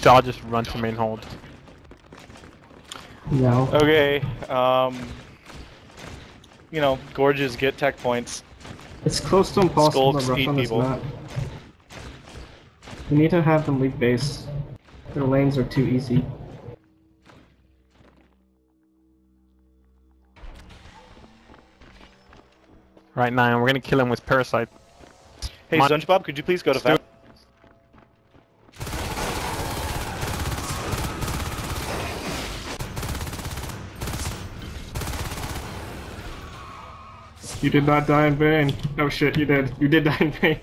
So I'll just run to main hold. No. Okay, um... You know, gorges get tech points. It's close to impossible Skulks to rush on this people. map. We need to have them leave base. Their lanes are too easy. Right now, we're gonna kill him with parasite. Hey, Mon- SpongeBob, could you please go to Stu- You did not die in vain. Oh shit, you did. You did die in vain.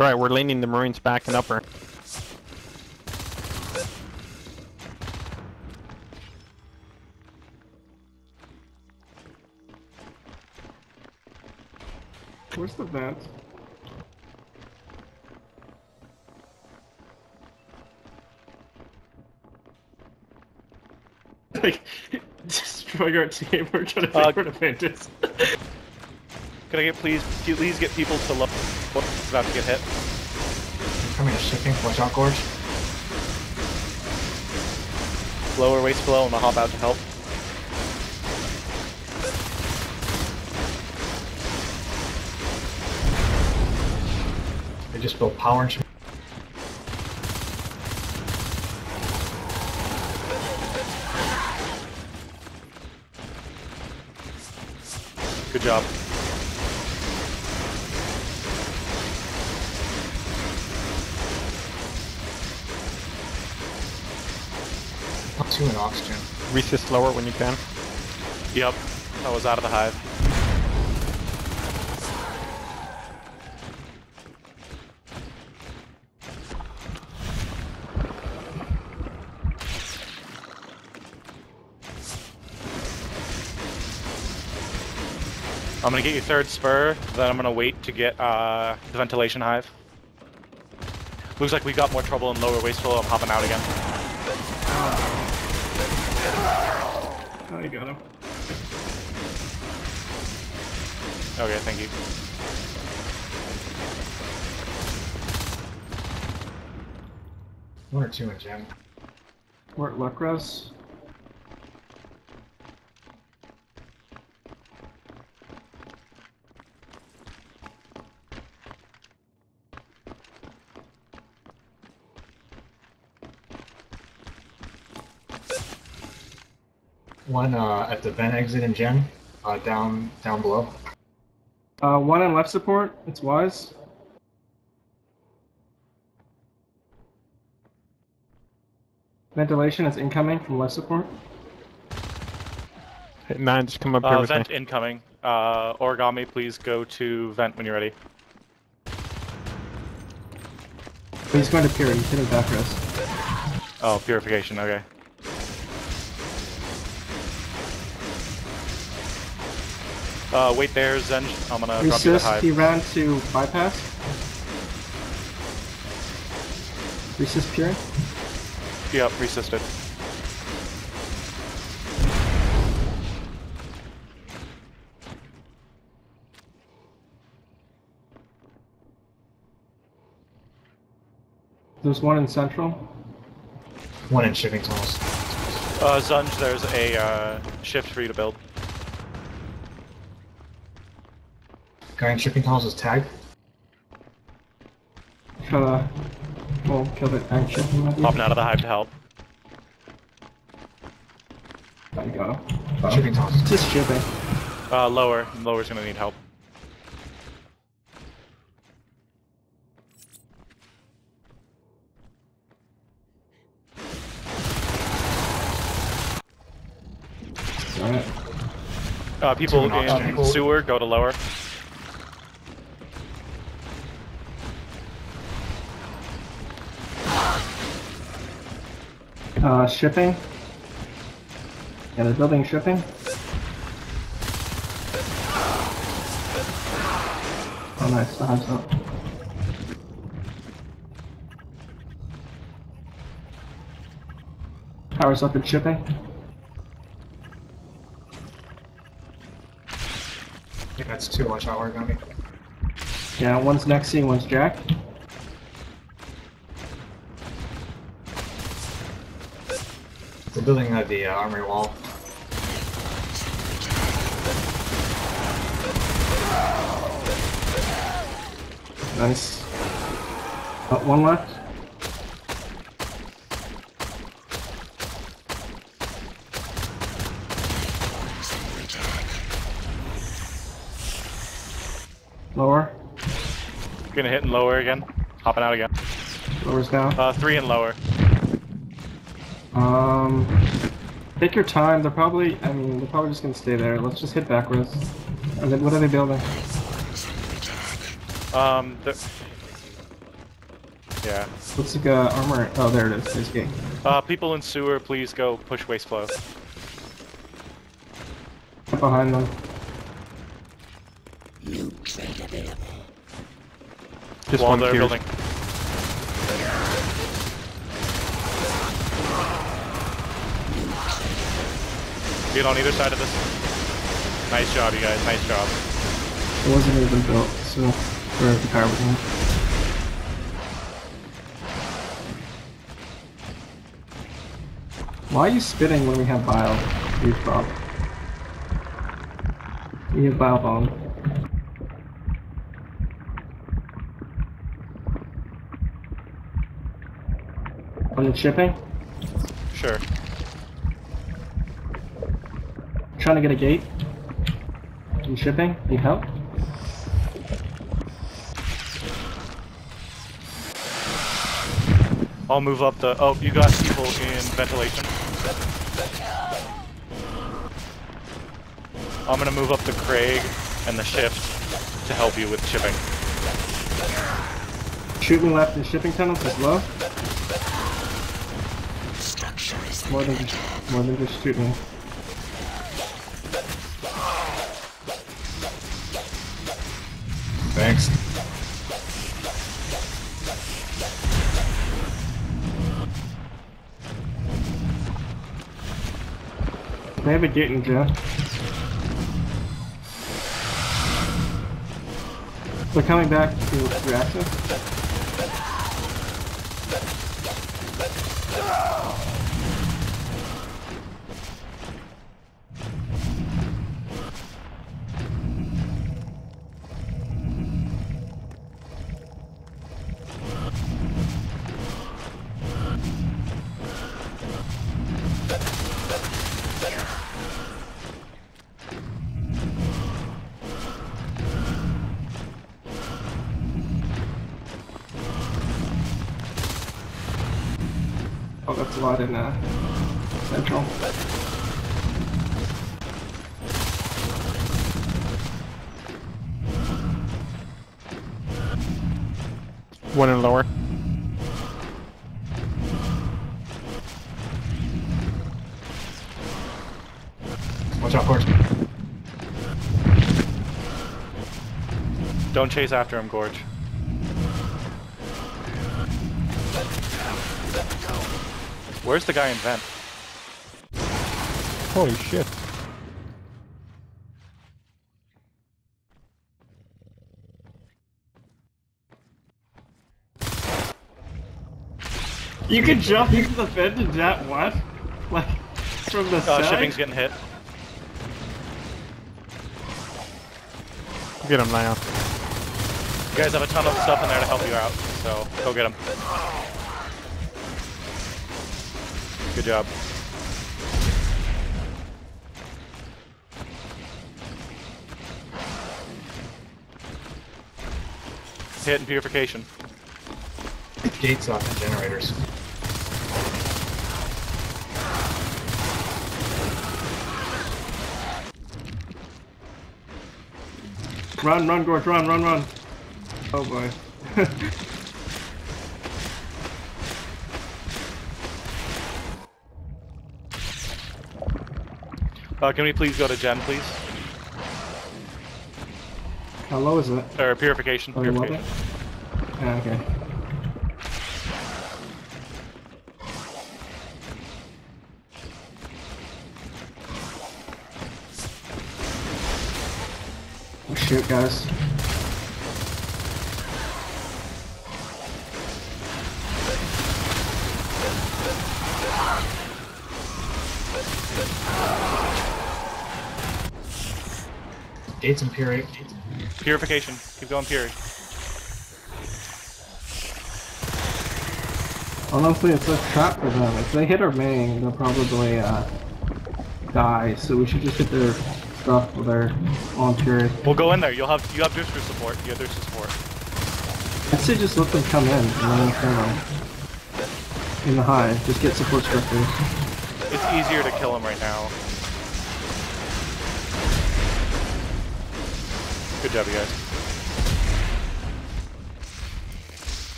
Alright, we're leaning the marines back and upper. Where's the vent? Like, destroy our team. We're trying to Uh, figure out vent is. Could I get please, please get people to low? What's about to get hit? Coming to shipping, watch out, Gorge. Lower waste below, and I'll hop out to help. They just built power and shipping. Good job. Two in oxygen. Resist lower when you can. Yep, I was out of the hive. I'm gonna get your third spur, then I'm gonna wait to get uh, the ventilation hive. Looks like we got more trouble in lower waste flow. I'm hopping out again. Oh, you got him. Okay, thank you. One or two in gem. We're at Lucros. One uh, at the vent exit in Gen, Uh, down, down below. Uh, one on left support. It's wise. Ventilation is incoming from left support. Hey, nine, just come up here Uh, with vent me. incoming. Uh, origami, please go to vent when you're ready. He's going to Piri. He's hitting back rest. Oh, purification, okay. Uh, wait there, Zenj. I'm gonna drop you the Resist. hive. He ran to bypass. Resist Piri. Yep, resisted. There's one in central. One in shipping tunnels. Uh, Zunj, there's a uh, shift for you to build. Guy in shipping tunnels is tagged. Try to. Well, kill the action. maybe. Hopping out of the hive to help. There you go. him. Shipping tunnels. Just shipping. Uh, lower. Lower's gonna need help. Uh, people in in sewer, go to lower. Uh, shipping. Yeah, they're building shipping. Oh, nice. The hive's up. Powers up and shipping. Think that's too much on. Yeah, one's Nexi, one's Jack. We're building uh, the uh, armory wall. Nice. Uh, one left. Lower. Gonna hit and lower again. Hopping out again. Lower's down. Uh, three and lower. Um, take your time. They're probably, I mean, they're probably just gonna stay there. Let's just hit backwards. And then what are they building? Um. Yeah. Looks like a armor. Oh, there it is. There's a gate. Uh, people in sewer, please go push waste flow. Behind them. Just Wall one they're building. Get on either side of this. Nice job, you guys. Nice job. It wasn't even built, so we're at the power plant. Why are you spitting when we have bile? You Bob. We have bile bomb. On the shipping? Sure. Trying to get a gate. In shipping? Need help? I'll move up the. Oh, you got people in ventilation. I'm gonna move up the Crag and the shift to help you with shipping. Shooting left in shipping tunnels is low. More than just, more than just shooting. A gate in jail. They're coming back to reactor. Oh, that's a lot in uh, central. One and lower. Watch out, Forge. Don't chase after him, Gorge. Where's the guy in vent? Holy shit. You can jump into the vent and that what? Like from the Uh, side? shipping's getting hit. Get him now. You guys have a ton of stuff in there to help you out, so go get him. Good job. Hit and purification. Gates off the generators. Run, run, Gorge, run, run, run. Oh boy. Uh, can we please go to Jen, please? How low is it? Or purification. Oh, purification. Okay. Oh shoot, guys. Gates and Fury. Purification. Keep going, Puri. Honestly, it's a trap for them. If they hit our main, they'll probably uh, die. So we should just hit their stuff with our on Fury. We'll go in there. You'll have you have Dooster support. You have Dooster support. I'd say just let them come in and then kill them. In the hive, just get support structures. It's easier to kill them right now. Good job, you guys.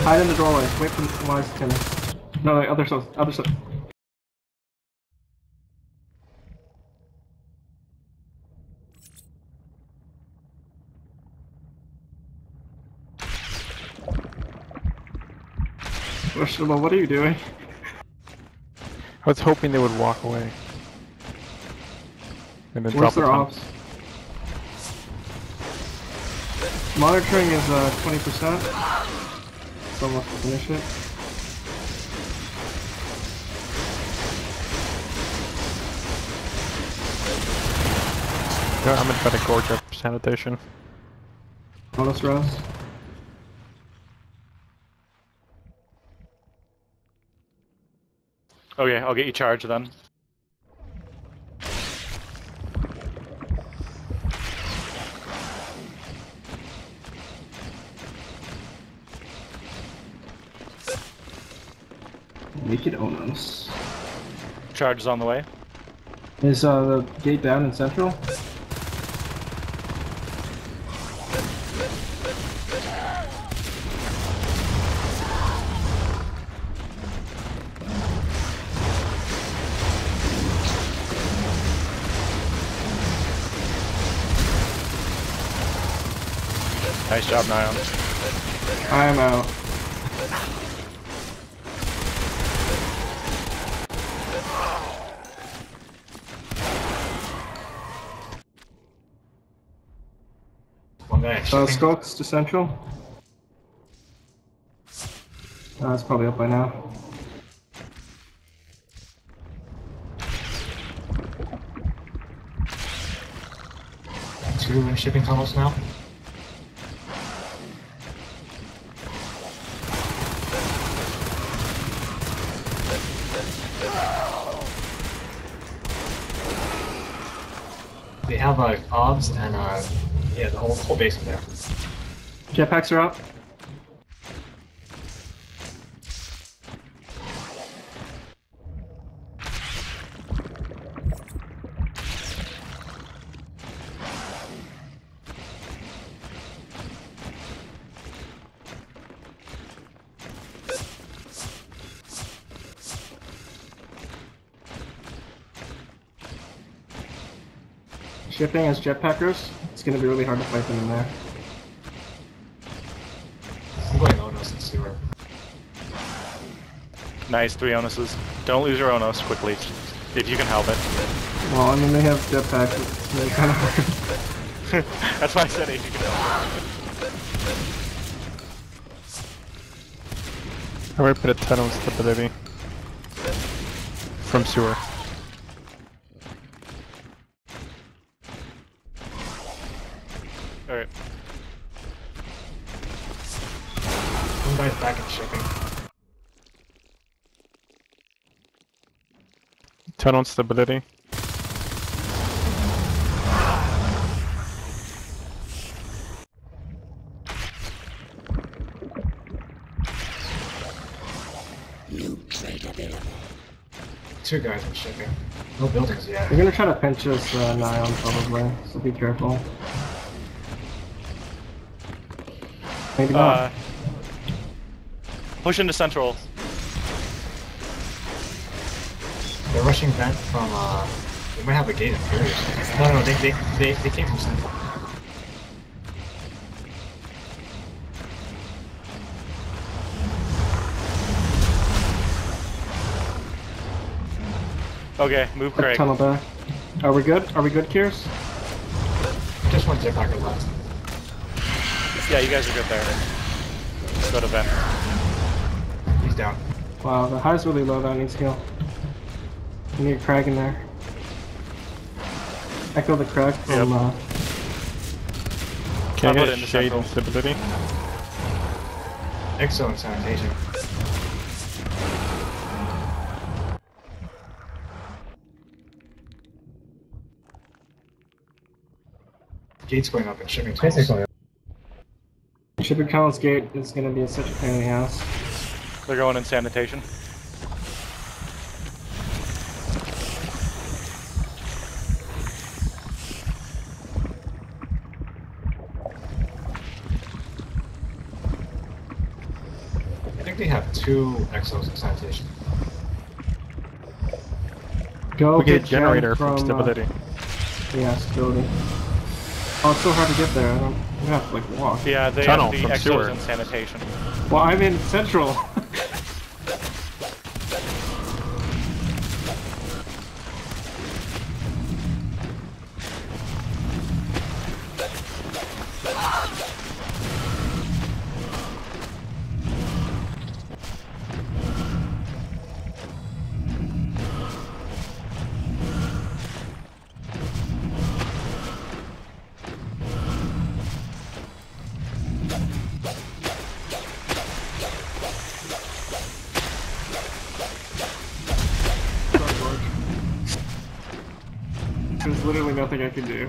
Hide in the doorway. Wait for the Wise to finish. No, the other side. Other side. Vegetable, what are you doing? I was hoping they would walk away. And then Where's drop their ops? Monitoring is uh, 20%. It's almost to finish it. Yeah, I'm gonna try to gorge up sanitation. Bonus. Okay, I'll get you charged then. Naked Onos. Charge is on the way. Is uh, the gate down in central? Nice job, Nion. I'm out. One guy Uh, shipping. Skulks to central. Uh, it's probably up by now. Two shipping tunnels now. They have uh, obs and uh, yeah, the whole whole base there. Jetpacks are up. Shipping as jetpackers. It's gonna be really hard to fight them in there. I'm going Onos and Sewer. Nice, three Onuses. Don't lose your Onos quickly, if you can help it. Well, I mean, they have jetpacks. It's really kind of hard. That's why I said if you can help it. I already put a ton on stability. From sewer. Alright. One guy's back in shipping. Ton on stability. Two guys in shipping. No buildings yet. They're gonna try to pinch us, uh, Nion, probably, so be careful. Maybe not. Uh, push into central. vent from, uh, they might have a gate in here. No, no, they, they, they, they came from central. Okay, move Crag. Tunnel back. Are we good? Are we good, Kiers? Just one jetpacker left. Yeah, you guys are good there. Let's go to vent. He's down. Wow, the high's really low, that needs heal. We need Crag in there. Echo the Crag from. Yep. Uh, Can I'll put it get in the shade central. and stability? Exo and sanitation. Gates going up and shipping tunnels. Shipping Tunnels Gate is gonna be such a pain in the ass. They're going in sanitation. Two Exos in sanitation. Go We get a Jen generator from uh, stability. yeah, stability. Oh, it's so hard to get there. I don't. You have to like walk. Yeah, they Tunnel have the from exos sewer. in sanitation. Well, I'm in Central. There's literally nothing I can do.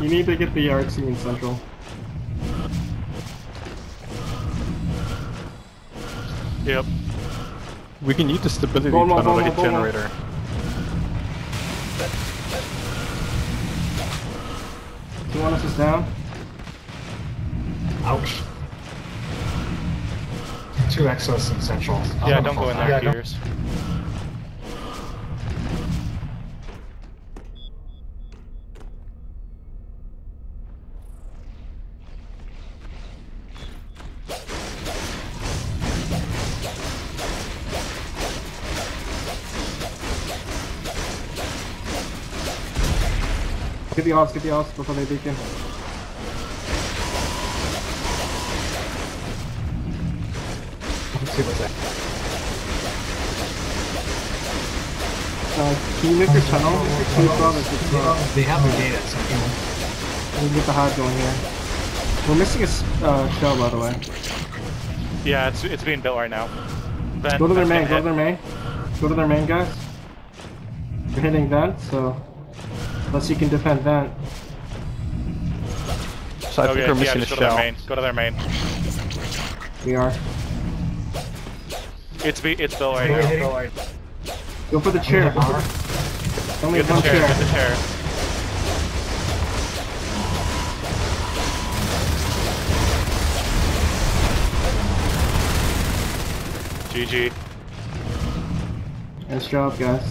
you need to get the RC in Central. Yep. We can use the stability Go more, tunnel go to more, get go more. generator. Do you want us is down? Ouch. Two Exos in central. Yeah, don't go in back. there, Yeah, Get the odds, get the odds before they beacon. Let's see what's that. Uh, can you make your tunnel? Two brothers, it's uh, They have the data, so you know. we can get the hive going here. We're missing a uh, shell, by the way. Yeah, it's it's being built right now. Vent, Go to their main, go to gonna their main. Go to their main, guys. You're hitting vent, so unless you can defend that. So I hit. think we're missing just a go to their shell. main. Go to their main. We are. It's be it's built right Hitting, now. right. Go for the chair. Go for the... Only Get the chair. chair. Get the chair. GG. Nice job, guys.